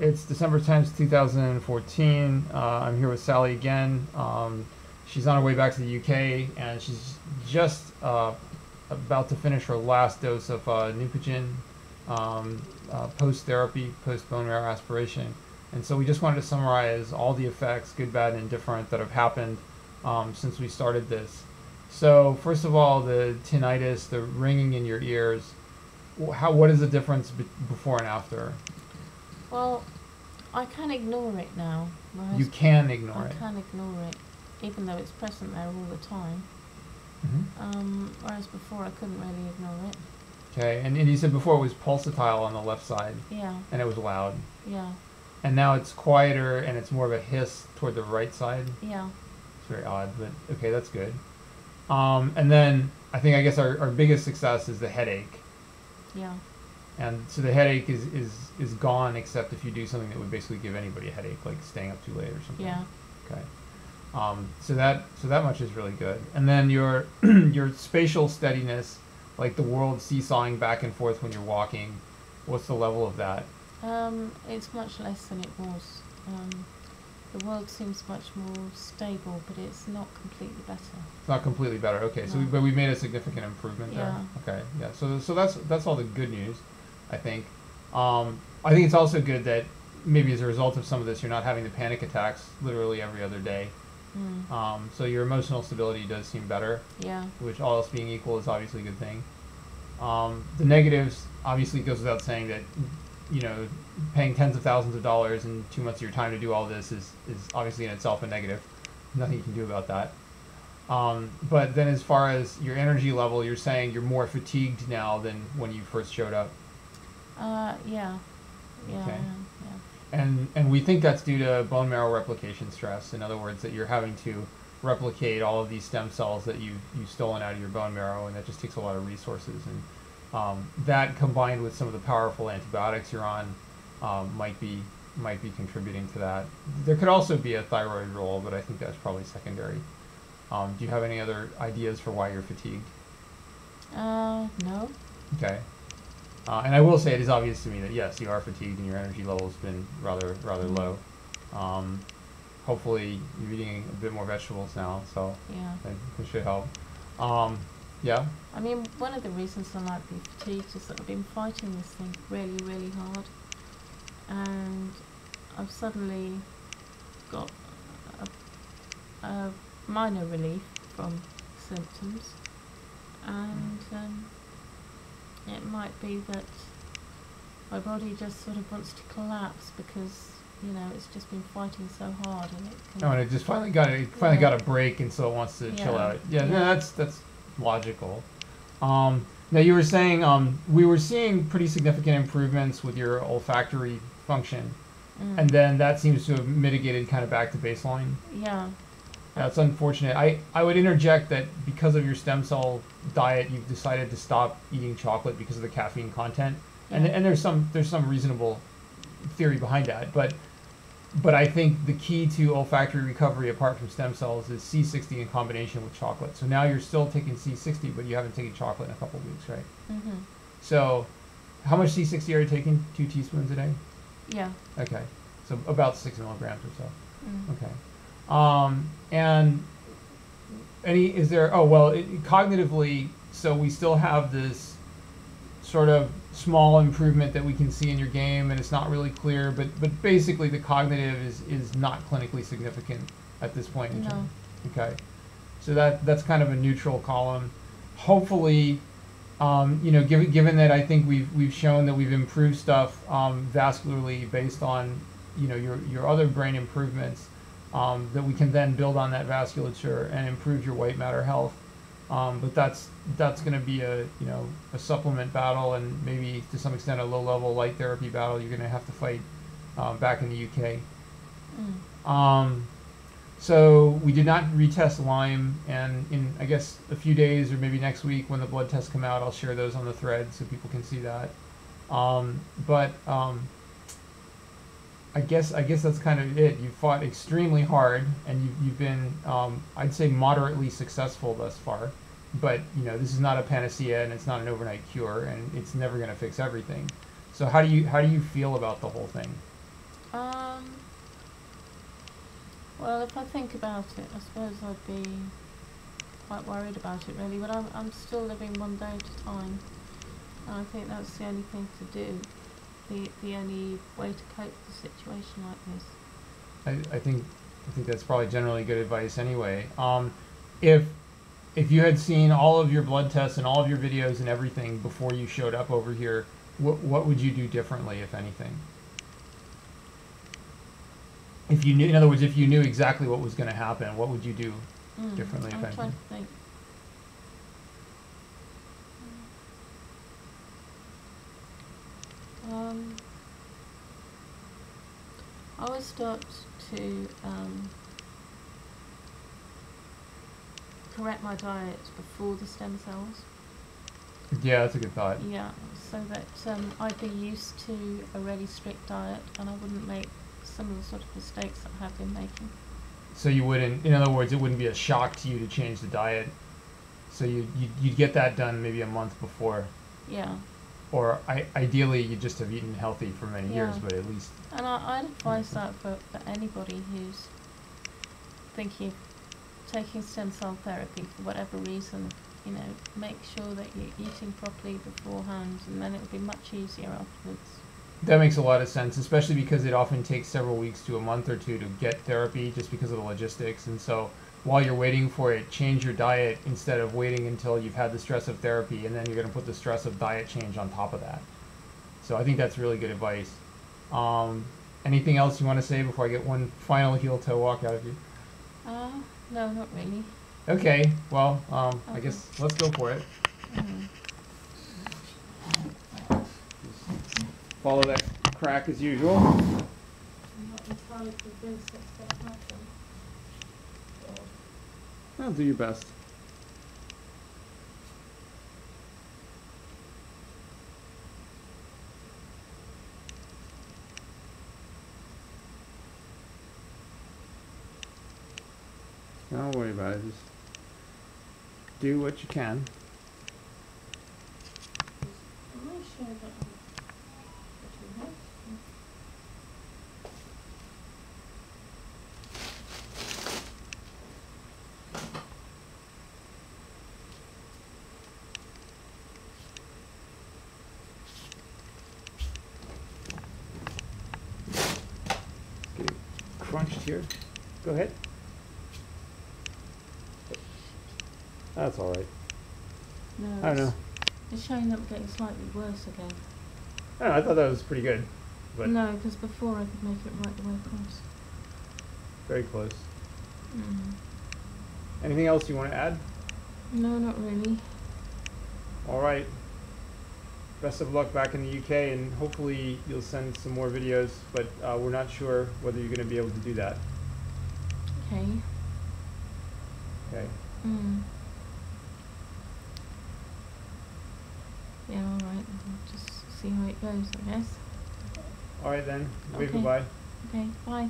It's December 10th, 2014. Uh, I'm here with Sally again. Um, she's on her way back to the UK, and she's just uh, about to finish her last dose of uh, Neupogen um, uh, post therapy, post bone marrow aspiration. And so we just wanted to summarize all the effects, good, bad, and indifferent, that have happened um, since we started this. So first of all, the tinnitus, the ringing in your ears. How what is the difference be- before and after? Well, I can ignore it now. You can ignore I it. I can ignore it, even though it's present there all the time. Mhm. Um, whereas before I couldn't really ignore it. Okay, and, and you said before it was pulsatile on the left side, Yeah, and it was loud, yeah, and now it's quieter and it's more of a hiss toward the right side. yeah. It's very odd, but okay, that's good. Um, and then I think I guess our, our biggest success is the headache, Yeah, and so the headache is, is is gone except if you do something that would basically give anybody a headache, like staying up too late or something. yeah. Okay. Um, so that so that much is really good. And then your your spatial steadiness, like the world seesawing back and forth when you're walking, what's the level of that? Um, it's much less than it was. Um, the world seems much more stable, but it's not completely better. It's not completely better. Okay, so we, No. but we made a significant improvement there. Yeah. Okay, yeah. So so that's that's all the good news, I think. Um, I think it's also good that maybe as a result of some of this, you're not having the panic attacks literally every other day. Mm. Um, so your emotional stability does seem better. Yeah, which all else being equal is obviously a good thing. Um, the negatives obviously goes without saying that you know paying tens of thousands of dollars and two months of your time to do all this is is obviously in itself a negative. Nothing you can do about that. Um, but then as far as your energy level, you're saying you're more fatigued now than when you first showed up. Uh, yeah, yeah, Okay. yeah. And and we think that's due to bone marrow replication stress. In other words, that you're having to replicate all of these stem cells that you you've stolen out of your bone marrow, and that just takes a lot of resources. And um, that combined with some of the powerful antibiotics you're on um, might be might be contributing to that. There could also be a thyroid role, but I think that's probably secondary. Um, do you have any other ideas for why you're fatigued? Uh, no. Okay. Uh, and I will say it is obvious to me that yes, you are fatigued and your energy level has been rather rather low. Um, hopefully you're eating a bit more vegetables now, so Yeah. that, that should help. Um, yeah. I mean, one of the reasons I might be fatigued is that I've been fighting this thing really, really hard, and I've suddenly got a, a minor relief from symptoms, and um, it might be that my body just sort of wants to collapse because you know it's just been fighting so hard, and it can. Oh, and it just finally got it finally Yeah. got a break, and so it wants to chill out. Yeah, no, Yeah. that's that's logical. Um, now you were saying um, we were seeing pretty significant improvements with your olfactory function, Mm. and then that seems to have mitigated kind of back to baseline. yeah, That's unfortunate. I, I would interject that because of your stem cell diet, you've decided to stop eating chocolate because of the caffeine content, and and there's some there's some reasonable theory behind that, but but I think the key to olfactory recovery apart from stem cells is C60 in combination with chocolate. So now you're still taking C60, but you haven't taken chocolate in a couple of weeks, right? hmm So how much C60 are you taking? Two teaspoons a day. yeah. Okay, so about six milligrams or so. Mm. Okay. Um, and any is there? Oh well, it, cognitively, so we still have this sort of small improvement that we can see in your game, and it's not really clear. But but basically, the cognitive is is not clinically significant at this point in No. time. Okay. So that that's kind of a neutral column. Hopefully, um, you know, given given that I think we've we've shown that we've improved stuff um, vascularly based on you know your your other brain improvements, um, that we can then build on that vasculature and improve your white matter health. Um, but that's that's going to be a you know a supplement battle and maybe to some extent a low level light therapy battle. You're going to have to fight um, back in the UK. Mm. Um, so we did not retest Lyme, and in I guess a few days or maybe next week when the blood tests come out, I'll share those on the thread so people can see that. Um, but um, I guess I guess that's kind of it. You fought extremely hard, and you've you've been um, I'd say moderately successful thus far. But you know this is not a panacea, and it's not an overnight cure, and it's never going to fix everything. So how do you how do you feel about the whole thing? Um. Well, if I think about it, I suppose I'd be quite worried about it really, but I'm I'm still living one day at a time, and I think that's the only thing to do, the the only way to cope with a situation like this. I, I think I think that's probably generally good advice anyway. Um, if if you had seen all of your blood tests and all of your videos and everything before you showed up over here, what what would you do differently, if anything? If you knew, in other words, if you knew exactly what was going to happen, what would you do? Mm, Differently, if I'm anything. trying to think. Um, I start to um, correct my diet before the stem cells. Yeah, that's a good thought. Yeah, so that um, I'd be used to a really strict diet and I wouldn't make some of the sort of mistakes that I have been making. So you wouldn't, in other words, it wouldn't be a shock to you to change the diet. So you you'd, you'd get that done maybe a month before, Yeah, or I, ideally you just have eaten healthy for many years, but at least and I, I'd advise mm-hmm. that for, for anybody who's thinking of taking stem cell therapy for whatever reason. You know, make sure that you're eating properly beforehand, and then it'll be much easier afterwards. That makes a lot of sense, especially because it often takes several weeks to a month or two to get therapy just because of the logistics. And so while you're waiting for it, change your diet instead of waiting until you've had the stress of therapy and then you're going to put the stress of diet change on top of that. So I think that's really good advice. Um, anything else you want to say before I get one final heel toe walk out of you? Uh, no, not really. Okay, well, um, I guess let's go for it. Mm. Follow that crack as usual. I'm not entirely convinced that's going to happen. I'll do your best. Don't worry about it. Just do what you can. I'm not sure that I'm getting this. Get it crunched here. Go ahead. That's all right. No, I don't know. it's- showing up getting slightly worse again. I, know, I thought that was pretty good, but No, because before I could make it right the way across. very close. Mm. Anything else you want to add? No, not really. All right. Best of luck back in the UK, and hopefully you'll send some more videos. But uh, we're not sure whether you're going to be able to do that. Okay. Okay. Mm. Yeah, alright. We'll just see how it goes, I guess. All right then. Wave Okay. goodbye. Okay, bye.